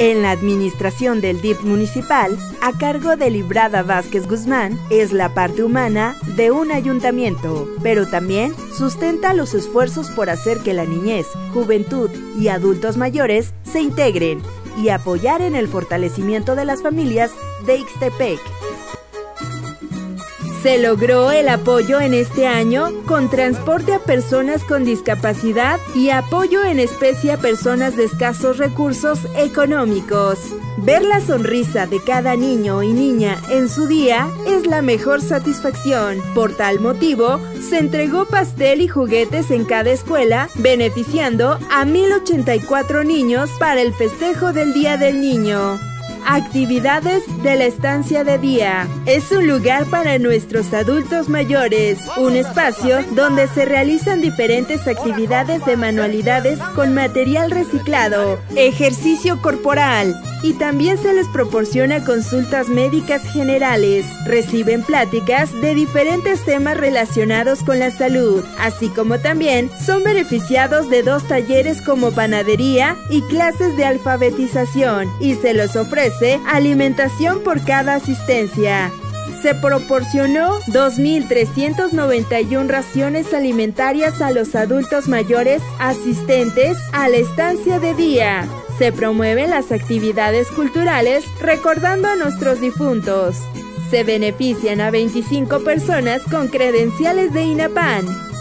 En la administración del DIP municipal, a cargo de Librada Vázquez Guzmán, es la parte humana de un ayuntamiento, pero también sustenta los esfuerzos por hacer que la niñez, juventud y adultos mayores se integren y apoyar en el fortalecimiento de las familias de Ixtepec. Se logró el apoyo en este año con transporte a personas con discapacidad y apoyo en especie a personas de escasos recursos económicos. Ver la sonrisa de cada niño y niña en su día es la mejor satisfacción. Por tal motivo, se entregó pastel y juguetes en cada escuela, beneficiando a 1084 niños para el festejo del Día del Niño. Actividades de la estancia de día. Es un lugar para nuestros adultos mayores, un espacio donde se realizan diferentes actividades de manualidades con material reciclado, ejercicio corporal, y también se les proporciona consultas médicas generales. Reciben pláticas de diferentes temas relacionados con la salud, así como también son beneficiados de dos talleres como panadería y clases de alfabetización y se les ofrece alimentación por cada asistencia se proporcionó 2.391 raciones alimentarias a los adultos mayores asistentes a la estancia de día. Se promueven las actividades culturales recordando a nuestros difuntos. Se benefician a 25 personas con credenciales de INAPAN.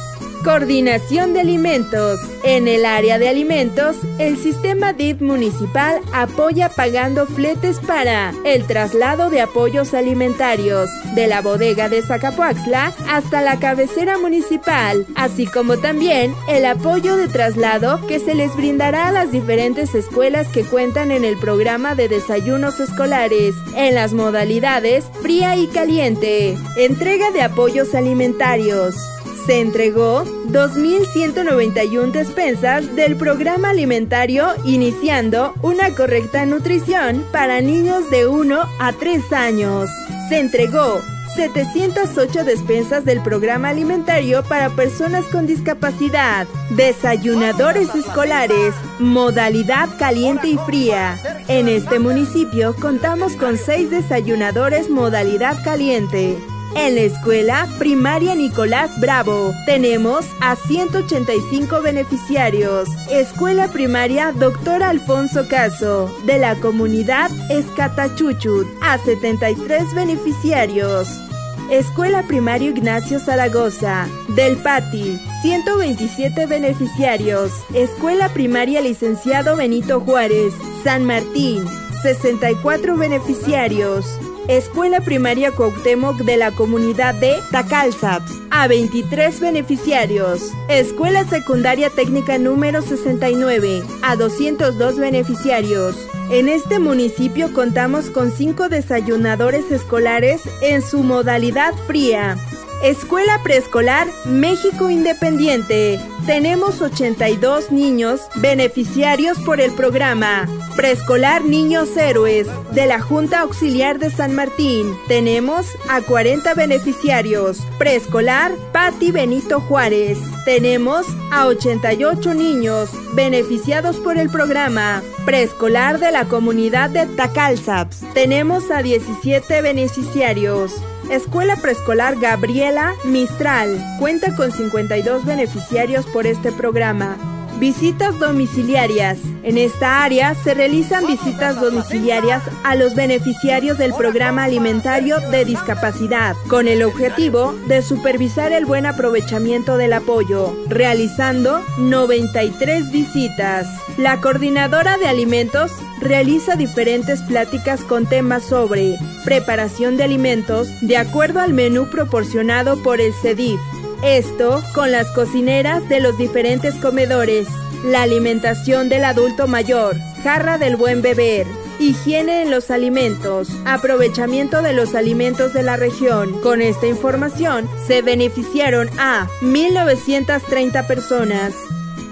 Coordinación de alimentos. En el área de alimentos, el sistema DIF municipal apoya pagando fletes para el traslado de apoyos alimentarios de la bodega de Zacapuaxla hasta la cabecera municipal, así como también el apoyo de traslado que se les brindará a las diferentes escuelas que cuentan en el programa de desayunos escolares en las modalidades fría y caliente. Entrega de apoyos alimentarios se entregó 2.191 despensas del programa alimentario iniciando una correcta nutrición para niños de 1 a 3 años. Se entregó 708 despensas del programa alimentario para personas con discapacidad, desayunadores escolares, modalidad caliente y fría. En este municipio contamos con 6 desayunadores modalidad caliente. En la escuela primaria Nicolás Bravo tenemos a 185 beneficiarios. Escuela primaria Doctor Alfonso Caso de la comunidad Escatachuchut a 73 beneficiarios. Escuela Primaria Ignacio Zaragoza, del PATI, 127 beneficiarios. Escuela Primaria Licenciado Benito Juárez, San Martín, 64 beneficiarios. Escuela Primaria Cuauhtémoc de la comunidad de Tacalzaps, a 23 beneficiarios. Escuela Secundaria Técnica número 69, a 202 beneficiarios. En este municipio contamos con 5 desayunadores escolares en su modalidad fría. Escuela Preescolar México Independiente. Tenemos 82 niños beneficiarios por el programa. Preescolar Niños Héroes de la Junta Auxiliar de San Martín. Tenemos a 40 beneficiarios. Preescolar Patti Benito Juárez. Tenemos a 88 niños beneficiados por el programa. Preescolar de la comunidad de Tacalzaps. Tenemos a 17 beneficiarios. Escuela Preescolar Gabriela Mistral cuenta con 52 beneficiarios por este programa. Visitas domiciliarias. En esta área se realizan visitas domiciliarias a los beneficiarios del programa alimentario de discapacidad, con el objetivo de supervisar el buen aprovechamiento del apoyo, realizando 93 visitas. La coordinadora de alimentos realiza diferentes pláticas con temas sobre preparación de alimentos de acuerdo al menú proporcionado por el CEDIF esto con las cocineras de los diferentes comedores, la alimentación del adulto mayor, jarra del buen beber, higiene en los alimentos, aprovechamiento de los alimentos de la región. Con esta información se beneficiaron a 1.930 personas.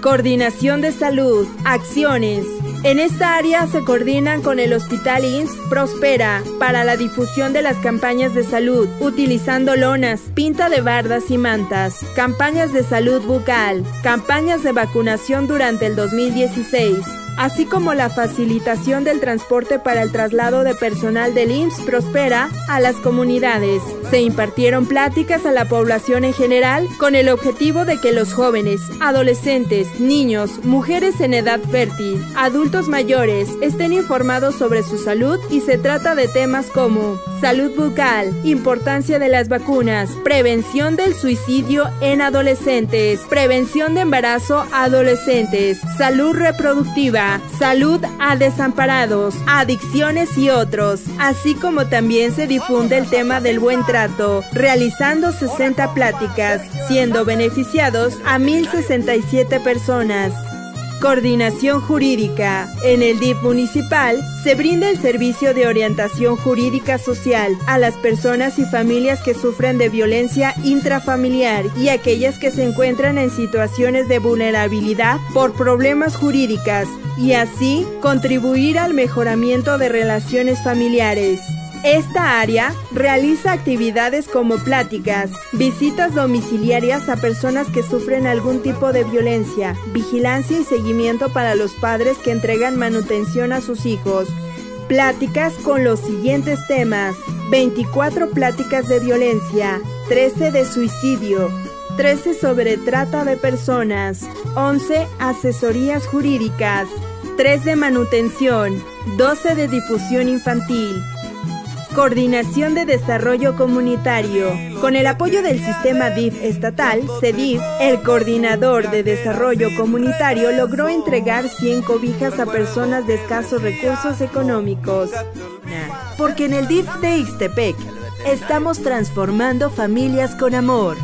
Coordinación de salud, acciones, en esta área se coordinan con el Hospital INS Prospera para la difusión de las campañas de salud, utilizando lonas, pinta de bardas y mantas, campañas de salud bucal, campañas de vacunación durante el 2016, así como la facilitación del transporte para el traslado de personal del IMSS Prospera a las comunidades. Se impartieron pláticas a la población en general con el objetivo de que los jóvenes, adolescentes, niños, mujeres en edad fértil, adultos mayores estén informados sobre su salud y se trata de temas como salud bucal, importancia de las vacunas, prevención del suicidio en adolescentes, prevención de embarazo adolescentes, salud reproductiva, salud a desamparados, adicciones y otros, así como también se difunde el tema del buen trato, realizando 60 pláticas, siendo beneficiados a 1067 personas. Coordinación Jurídica. En el DIP municipal se brinda el servicio de orientación jurídica social a las personas y familias que sufren de violencia intrafamiliar y aquellas que se encuentran en situaciones de vulnerabilidad por problemas jurídicas y así contribuir al mejoramiento de relaciones familiares. Esta área realiza actividades como pláticas, visitas domiciliarias a personas que sufren algún tipo de violencia, vigilancia y seguimiento para los padres que entregan manutención a sus hijos. Pláticas con los siguientes temas. 24 pláticas de violencia, 13 de suicidio, 13 sobre trata de personas, 11 asesorías jurídicas, 3 de manutención, 12 de difusión infantil, Coordinación de Desarrollo Comunitario. Con el apoyo del sistema DIF estatal, CEDIF, el coordinador de Desarrollo Comunitario logró entregar 100 cobijas a personas de escasos recursos económicos. Porque en el DIF de Ixtepec estamos transformando familias con amor.